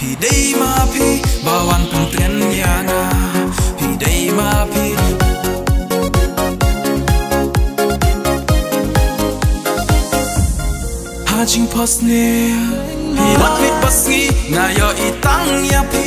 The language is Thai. พี่ได้มาพี่บ่าวันเป็นเตียนยานาพี่ได้มาพี่หาจิงพอสเนียพี่ลักพี่ปัสกีนายอีตั้งยาพี